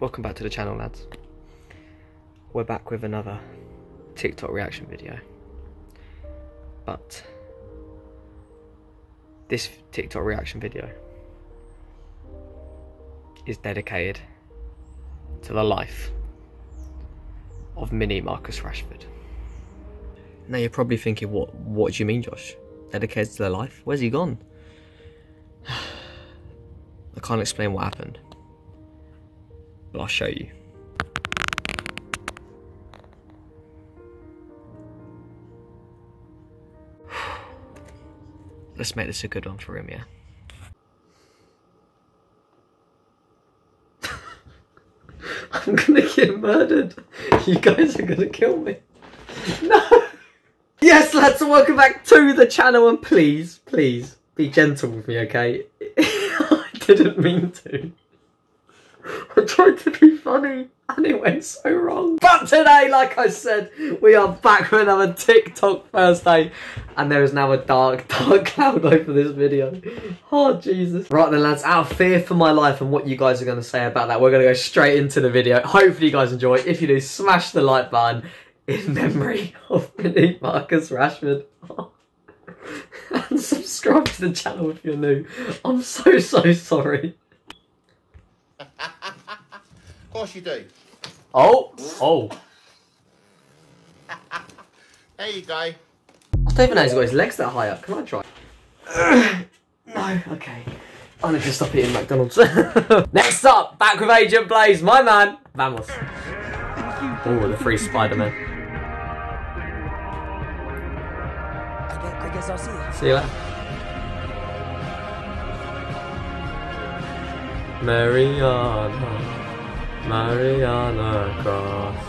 welcome back to the channel lads. We're back with another TikTok reaction video. But this TikTok reaction video is dedicated to the life of mini Marcus Rashford. Now you're probably thinking, what what do you mean, Josh? Dedicated to the life? Where's he gone? I can't explain what happened. But I'll show you. Let's make this a good one for him, yeah? I'm gonna get murdered. You guys are gonna kill me. No! Yes, lads, and welcome back to the channel, and please, please, be gentle with me, okay? I didn't mean to. I tried to be funny and it went so wrong. But today, like I said, we are back with another TikTok Thursday and there is now a dark, dark cloud over this video. Oh, Jesus. Right then, lads, out of fear for my life and what you guys are going to say about that, we're going to go straight into the video. Hopefully you guys enjoy. If you do, smash the like button in memory of Mini Marcus Rashford. and subscribe to the channel if you're new. I'm so, so sorry. Of course you do. Oh, oh. There you go. I don't even know he's got his legs that high up. Can I try? no, okay. I'm gonna just stop eating McDonald's. Next up, back with Agent Blaze, my man. Vamos. Oh, the free Spider-Man. I guess, I guess I'll see you. See you later. Mariana, Mariana Cross.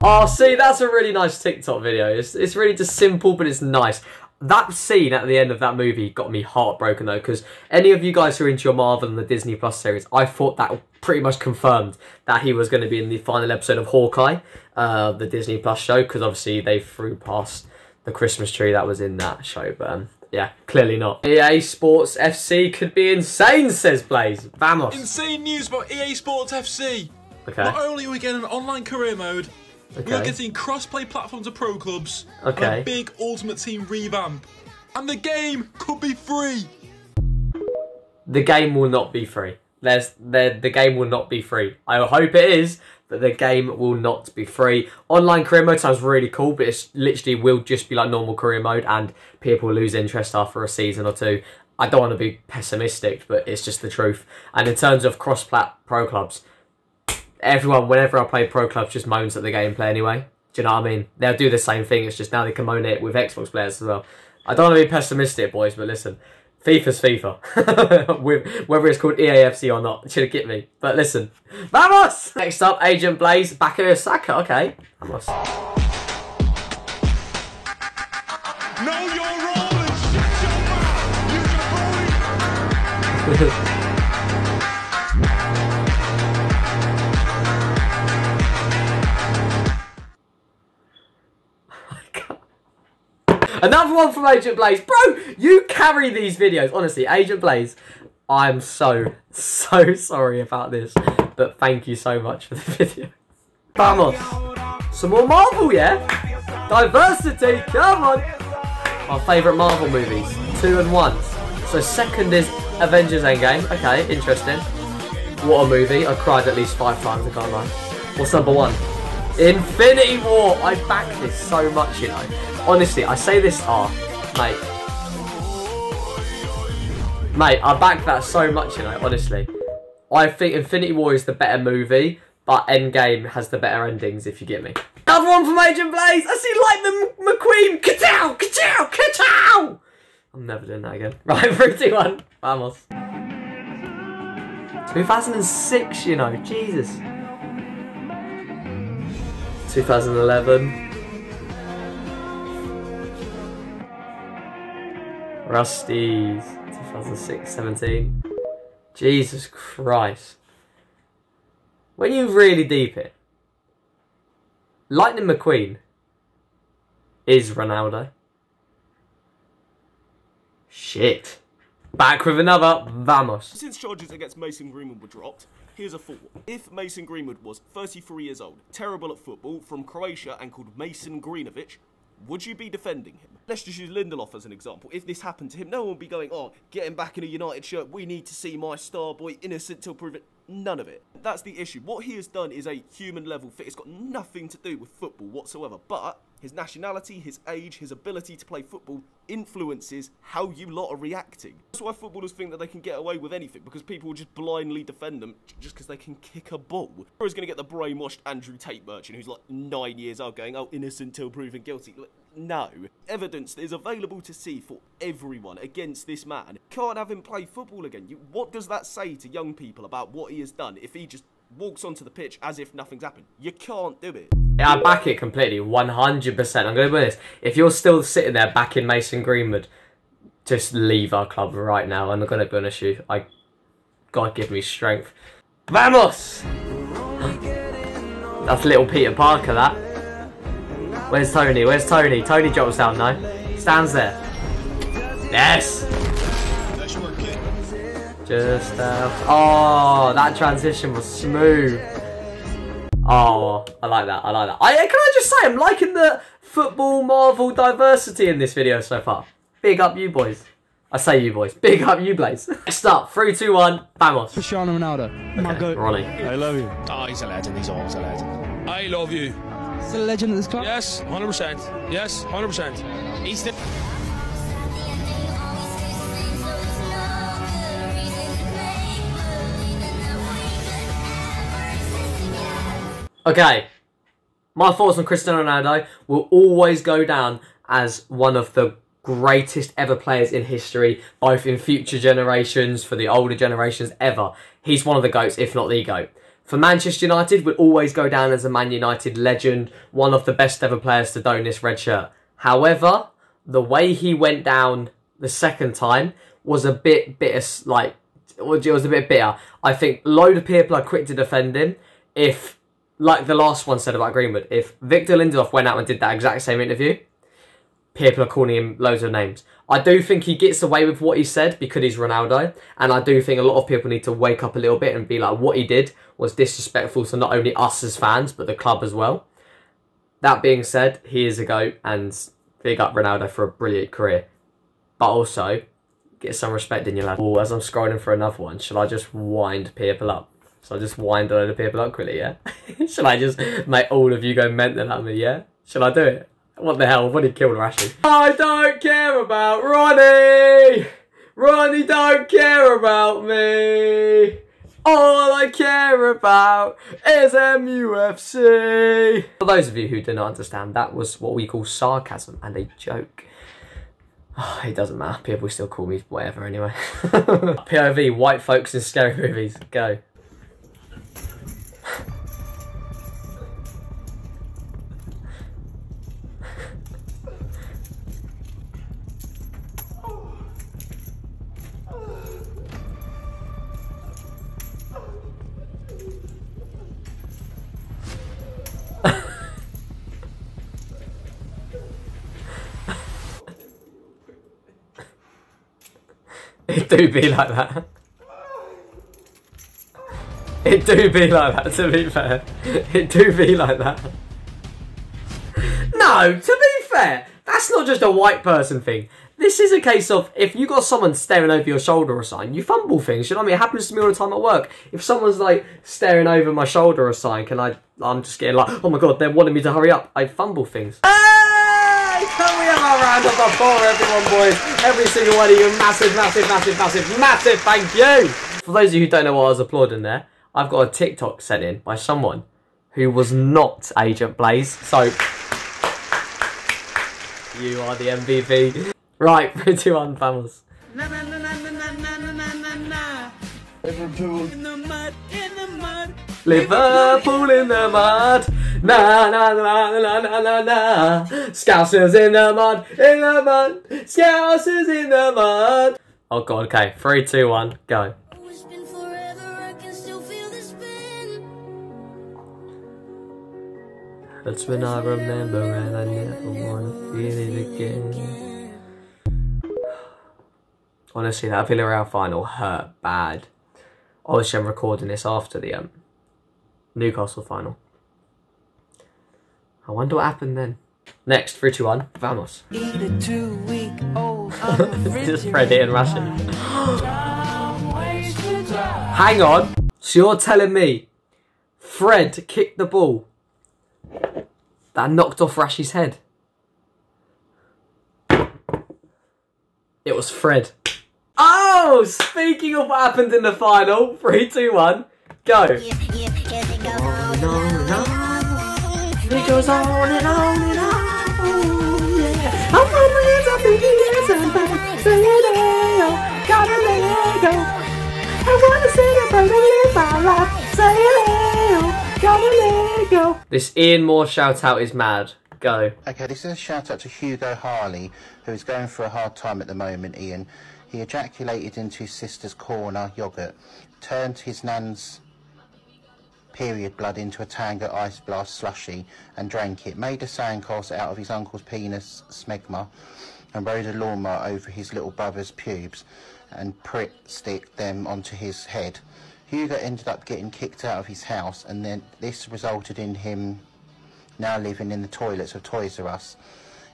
Oh, see, that's a really nice TikTok video. It's, it's really just simple, but it's nice. That scene at the end of that movie got me heartbroken though, because any of you guys who are into your Marvel and the Disney Plus series, I thought that pretty much confirmed that he was going to be in the final episode of Hawkeye, uh, the Disney Plus show, because obviously they threw past the Christmas tree that was in that show, but um, yeah, clearly not. EA Sports FC could be insane, says Blaze. Vamos. Insane news about EA Sports FC. Okay. Not only are we getting an online career mode, we are getting cross-play platforms of pro clubs, Okay. and a big Ultimate Team revamp. And the game could be free. The game will not be free. There's the the game will not be free. I hope it is, but the game will not be free. Online career mode sounds really cool, but it's literally will just be like normal career mode, and people lose interest after a season or two. I don't want to be pessimistic, but it's just the truth. And in terms of cross-plat pro clubs, everyone, whenever I play pro clubs, just moans at the gameplay anyway. Do you know what I mean? They'll do the same thing. It's just now they can moan it with Xbox players as well. I don't want to be pessimistic, boys, but listen, FIFA's FIFA. with whether it's called EAFC or not, should have get me. But listen, vamos! Next up, Agent Blaze, Bukayo Saka. Okay, vamos. Know your role Another one from Agent Blaze. Bro, you carry these videos. Honestly, Agent Blaze, I'm so, so sorry about this. But thank you so much for the video. Vamos. Some more Marvel, yeah? Diversity, come on. Our favourite Marvel movies. Two and one. So second is Avengers Endgame. Okay, interesting. What a movie. I cried at least five times, I can't lie. What's number one? Infinity War! I back this so much, you know. Honestly, I say this, ah, mate. Mate, I back that so much, you know, honestly. I think Infinity War is the better movie, but Endgame has the better endings, if you get me. Another one from Agent Blaze! I see Lightning McQueen! Ka-chow! Ka-chow! Ka-chow! I'm never doing that again. Right, 3, 2, 1. Vamos. 2006, you know, Jesus. 2011. Rusties. 2006, 17. Jesus Christ. When you really deep it, Lightning McQueen is Ronaldo. Shit. Back with another. Vamos. Since charges against Mason Greenwood were dropped, here's a thought. If Mason Greenwood was 33 years old, terrible at football, from Croatia and called Mason Greenovic, would you be defending him? Let's just use Lindelof as an example. If this happened to him, no one would be going, oh, get him back in a United shirt. We need to see my star boy innocent till proven. None of it. That's the issue. What he has done is a human level fit. It's got nothing to do with football whatsoever. But his nationality, his age, his ability to play football influences how you lot are reacting. That's why footballers think that they can get away with anything because people will just blindly defend them just because they can kick a ball. Or is going to get the brainwashed Andrew Tate merchant who's like nine years old going, oh, innocent till proven guilty. No. Evidence that is available to see for everyone against this man. Can't have him play football again. You, what does that say to young people about what he has done if he just walks onto the pitch as if nothing's happened? You can't do it. Yeah, I back it completely, 100%. I'm going to be honest. If you're still sitting there backing Mason Greenwood, just leave our club right now. I'm going to be honest with you. I, God give me strength. Vamos! That's little Peter Parker, that. Where's Tony? Where's Tony? Tony drops down now. Stands there. Yes! That's your kick. Just uh, oh, that transition was smooth. Oh, I like that. I like that. I can I just say I'm liking the football Marvel diversity in this video so far. Big up you boys. I say you boys. Big up you Blaze. Next up, three, two, one, vamos. Cristiano Ronaldo. My Okay, goat. Ronnie. I love you. Oh, he's a legend. He's always a legend. I love you. Still a legend of this club? Yes, 100%. Yes, 100%. He's the Okay. My thoughts on Cristiano Ronaldo will always go down as one of the greatest ever players in history, both in future generations, for the older generations ever. He's one of the GOATs, if not the GOAT. For Manchester United, will always go down as a Man United legend, one of the best ever players to don this red shirt. However, the way he went down the second time was a bit bitter, like, it was a bit bitter. I think load of people are quick to defend him. If like the last one said about Greenwood, if Victor Lindelof went out and did that exact same interview, people are calling him loads of names. I do think he gets away with what he said because he's Ronaldo, and I do think a lot of people need to wake up a little bit and be like, what he did was disrespectful to not only us as fans, but the club as well. That being said, he is a GOAT, and big up Ronaldo for a brilliant career. But also, get some respect in your lad. Oh, as I'm scrolling for another one, shall I just wind people up? So I just wind a load of people up quickly, yeah? Shall I just make all of you go mental at me, yeah? Shall I do it? What the hell? I've already killed Rashid. I don't care about Ronnie! Ronnie don't care about me! All I care about is MUFC! For those of you who not understand, that was what we call sarcasm and a joke. Oh, it doesn't matter. People still call me whatever anyway. POV, white folks in scary movies. Go. It do be like that. It do be like that, to be fair. It do be like that. No, to be fair, that's not just a white person thing. This is a case of if you got someone staring over your shoulder or something, you fumble things. You know what I mean? It happens to me all the time at work. If someone's like staring over my shoulder or something, can I? I'm just getting like, oh my god, they're wanting me to hurry up. I fumble things. Hey! Can we have a round of applause, everyone, boys? Every single one of you, massive, massive, massive, massive, massive thank you. For those of you who don't know what I was applauding there, I've got a TikTok sent in by someone who was not Agent Blaze. So you are the MVP. Right, three, two, one, vamos. Liverpool in the mud. Na na na na na na na. Scousers in the mud, in the mud. Scousers in the mud. Oh god, okay. Three, two, one, go. It's been forever, I can still feel the spin. That's when I remember and I never wanna feel it again. Honestly, that Villarreal final hurt bad. Obviously, I'm recording this after the um, Newcastle final. I wonder what happened then. Next, 3 2 1. Vamos. Eat a This is Fred in Russian. Hang on. So you're telling me Fred kicked the ball that knocked off Rashi's head? It was Fred. Oh, speaking of what happened in the final, 3 2 1, go. It goes on and on and on, yeah. I'm on my hands up in the air, somebody say it, oh, gotta let it go. I wanna say it, but live my life, say it, oh, gotta let it go. This Ian Moore shout out is mad. Go. Okay, this is a shout out to Hugo Harley, who is going through a hard time at the moment, Ian. He ejaculated into his sister's corner yogurt, turned his nan's period blood into a Tango ice blast slushy and drank it, made a sandcastle out of his uncle's penis smegma and rode a lawnmower over his little brother's pubes and prick stick them onto his head. Hugo ended up getting kicked out of his house and then this resulted in him now living in the toilets of Toys R Us.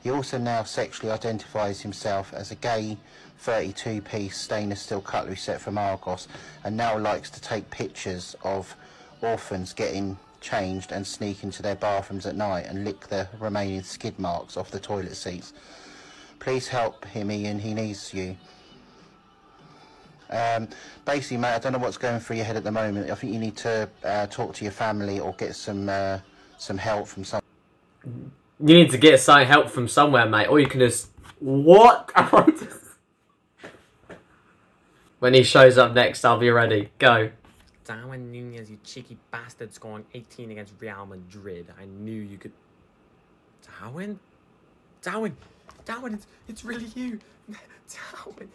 He also now sexually identifies himself as a gay 32-piece stainless steel cutlery set from Argos and now likes to take pictures of orphans getting changed and sneak into their bathrooms at night and lick the remaining skid marks off the toilet seats. Please help him, Ian. He needs you. Um, basically, mate, I don't know what's going through your head at the moment. I think you need to uh, talk to your family or get some uh, some help from some. You need to get some help from somewhere, mate, or you can just. What? when he shows up next, I'll be ready. Go. Darwin Nunez, you cheeky bastard, scoring 18 against Real Madrid. I knew you could. Darwin? Darwin! Darwin, it's, it's really you! Darwin!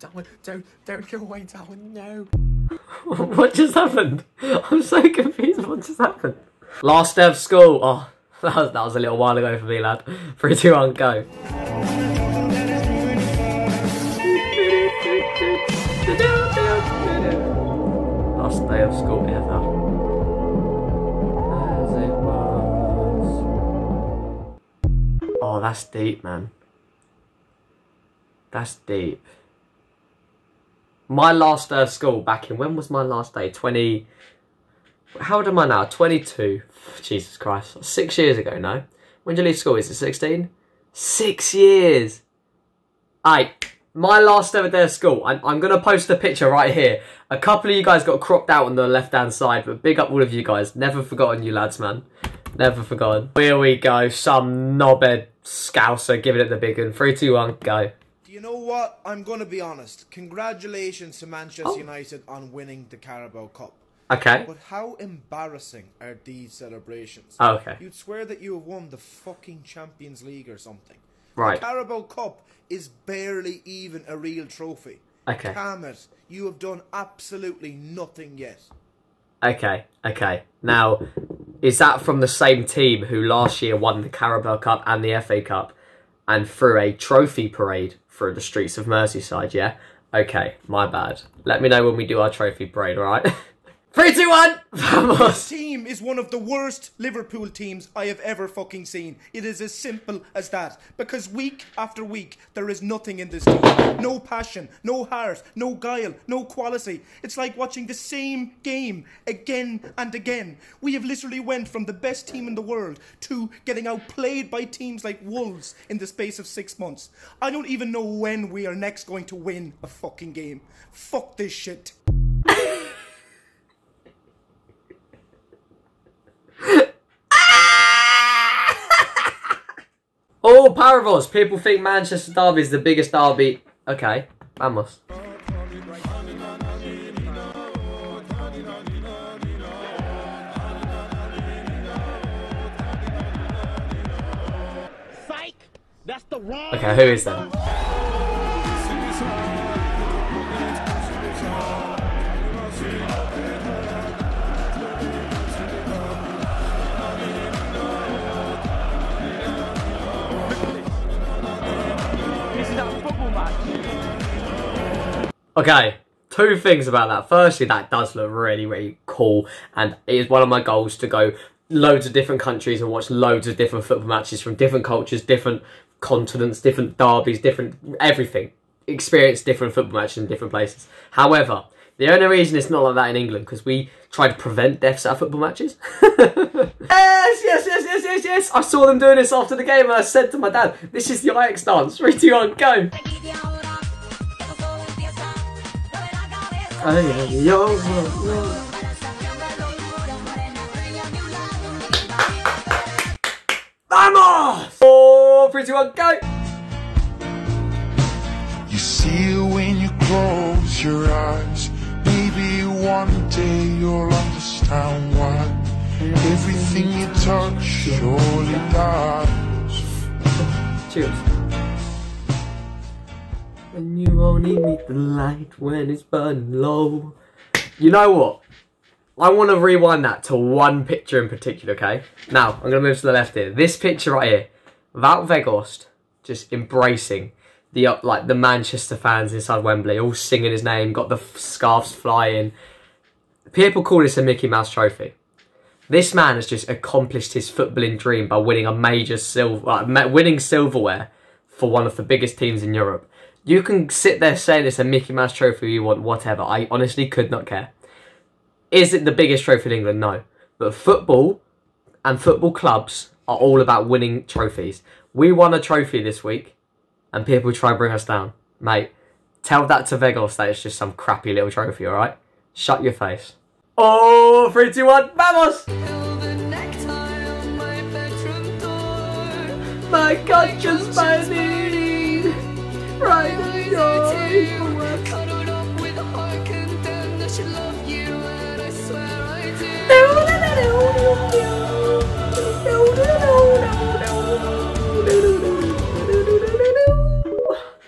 Darwin, don't, don't go away, Darwin, no! what just happened? I'm so confused. What just happened? Last day of school. Oh, that was, that was a little while ago for me, lad. Three, two, one, go. School ever. As it was. Oh, that's deep, man. That's deep. My last of school back in when was my last day? 20. How old am I now? 22. Jesus Christ. Six years ago, no? When did you leave school? Is it 16? Six years! Aye, my last ever day of school. I'm, I'm going to post a picture right here. A couple of you guys got cropped out on the left-hand side, but big up all of you guys. Never forgotten you lads, man. Never forgotten. Here we go. Some knobhead scouser giving it the big one. Three, two, one, go. Do you know what? I'm going to be honest. Congratulations to Manchester Oh. United on winning the Carabao Cup. Okay. But how embarrassing are these celebrations? Oh, okay. You'd swear that you have won the fucking Champions League or something. Right. The Carabao Cup is barely even a real trophy. Okay. Damn it. You have done absolutely nothing yet. Okay, okay. Now, is that from the same team who last year won the Carabao Cup and the FA Cup and threw a trophy parade through the streets of Merseyside, yeah? Okay, my bad. Let me know when we do our trophy parade, alright? Three, two, one! This Vamos! team is one of the worst Liverpool teams I have ever fucking seen. It is as simple as that. Because week after week, there is nothing in this team. No passion, no heart, no guile, no quality. It's like watching the same game again and again. We have literally went from the best team in the world to getting outplayed by teams like Wolves in the space of six months. I don't even know when we are next going to win a fucking game. Fuck this shit. Oh, Paravos! People think Manchester Derby is the biggest derby. Okay, vamos. Okay, who is that? Okay, two things about that. Firstly, that does look really, really cool, and it is one of my goals to go loads of different countries and watch loads of different football matches from different cultures, different continents, different derbies, different everything. Experience different football matches in different places. However, the only reason it's not like that in England because we try to prevent deaths at football matches. yes, yes, yes, yes, yes, yes. I saw them doing this after the game, and I said to my dad, "This is the Ajax dance. Three, two, one, go." Vamos! Three, two, one, go! You see it when you close your eyes. Maybe one day you'll understand why everything you touch surely dies. Cheers. And you only need the light when it's burning low. You know what? I want to rewind that to one picture in particular, okay? Now, I'm going to move to the left here. This picture right here. Wout Weghorst just embracing the uh, like the Manchester fans inside Wembley, all singing his name, got the scarves flying. People call this a Mickey Mouse trophy. This man has just accomplished his footballing dream by winning a major silver, uh, winning silverware for one of the biggest teams in Europe. You can sit there saying it's a Mickey Mouse trophy you want, whatever. I honestly could not care. Is it the biggest trophy in England? No. But football and football clubs are all about winning trophies. We won a trophy this week, and people try and bring us down. Mate, tell that to Vegas that it's just some crappy little trophy, alright? Shut your face. Oh, three, two, one, vamos! My conscience, my need, right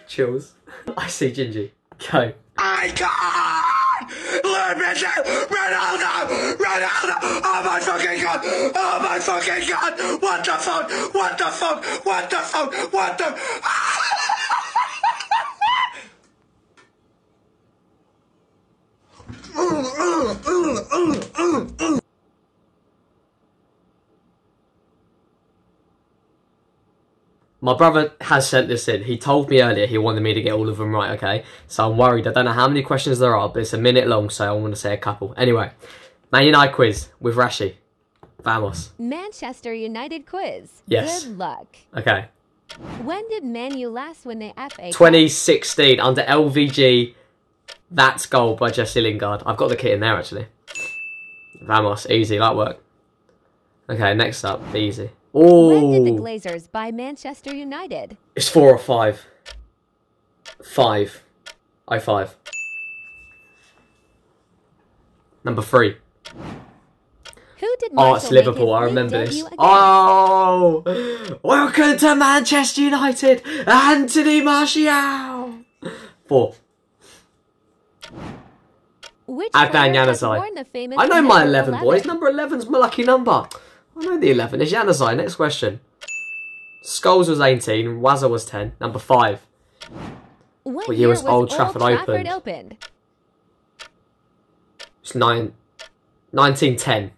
Chills. I see Gingy. Go. I can't! Let me see Ronaldo! Ronaldo! Oh my fucking god! Oh my fucking god! What the fuck? What the fuck? What the fuck? What the... Ah! My brother has sent this in. He told me earlier he wanted me to get all of them right, okay? So I'm worried. I don't know how many questions there are, but it's a minute long, so I'm going to say a couple. Anyway, Man United quiz with Rashi. Vamos. Manchester United quiz. Yes. Good luck. Okay. When did Man U last win the FA Cup? 2016 under LVG. That's goal by Jesse Lingard. I've got the kit in there actually. Vamos, easy, that work. Okay, next up, easy. When did the Oh, Glazers buy Manchester United? it's four or five. Five. I five. Number three. Who did Oh, it's Liverpool. I remember this. Oh, welcome to Manchester United, Anthony Martial. Four. Which Adnan player has Januzaj. worn the famous I know my number 11, boys. Number 11's my lucky number. I know the 11. It's Januzaj. Next question. Scholes was 18. Wazza was 10. Number 5. What, What year was Old Trafford opened? opened? It's 9, 1910.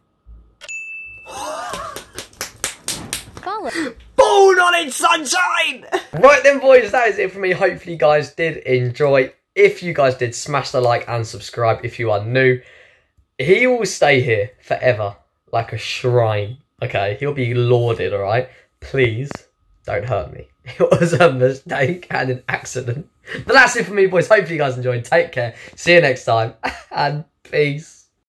Follow. Born on in sunshine! Right then, boys, that is it for me. Hopefully, you guys did enjoy. If you guys did, smash the like and subscribe if you are new. He will stay here forever, like a shrine. Okay, he'll be lauded, alright? Please don't hurt me. It was a mistake and an accident. But that's it for me, boys. Hopefully, you guys enjoyed. Take care. See you next time. And peace.